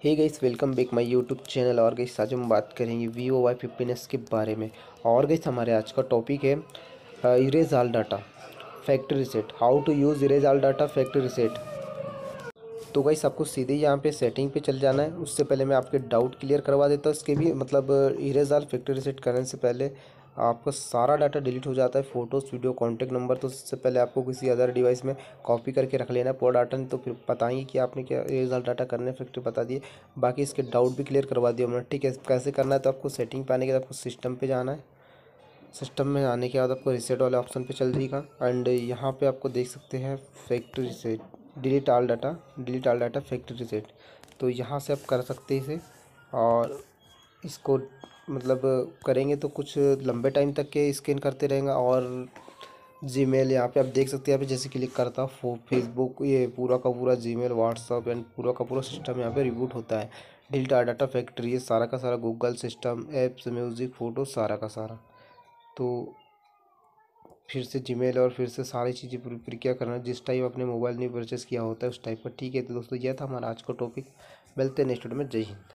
Hey guys welcome back my YouTube channel और guys आज हम बात करेंगे वीवो वाई फिफ्टीन एस के बारे में। और गाइस हमारे आज का टॉपिक है erase all data factory reset how to use erase all data factory reset तो गाइस आपको सीधे यहाँ पे सेटिंग पे चल जाना है। उससे पहले मैं आपके डाउट क्लियर करवा देता हूँ। इसके भी मतलब इरेज आल फैक्ट्री रिसेट करने से पहले आपका सारा डाटा डिलीट हो जाता है, फ़ोटोज़, वीडियो कॉन्टैक्ट नंबर तो सबसे पहले आपको किसी अदर डिवाइस में कॉपी करके रख लेना है पूरा डाटा तो फिर बताएँगे कि आपने क्या रिज़ल्ट डाटा करने फैक्ट्री बता दिए। बाकी इसके डाउट भी क्लियर करवा दिया मैंने ठीक है? कैसे करना है तो आपको सेटिंग पे आने के बाद आपको सिस्टम पर जाना है। सिस्टम में आने के बाद आपको रिसेट वाले ऑप्शन पे चल जाएगा एंड यहाँ पे आपको देख सकते हैं factory reset delete all data delete all data factory reset तो यहाँ से आप कर सकते हैं इसे और इसको मतलब करेंगे तो कुछ लंबे टाइम तक के स्कैन करते रहेंगे और जी मेल यहाँ पर आप देख सकते हैं, यहाँ पे जैसे क्लिक करता फो फेसबुक ये पूरा का पूरा जी मेल व्हाट्सअप एंड पूरा का पूरा सिस्टम यहाँ पे रिबूट होता है। डिलीट डाटा फैक्ट्री ये सारा का सारा Google system apps music photo सारा का सारा। तो फिर से जीमेल और फिर से सारी चीज़ें फिर क्या करना, जिस टाइप अपने मोबाइल में परचेस किया होता है, उस टाइप का ठीक है। तो दोस्तों, यह था हमारा आज का टॉपिक मिलते हैं नेक्स्ट में। जय हिंद।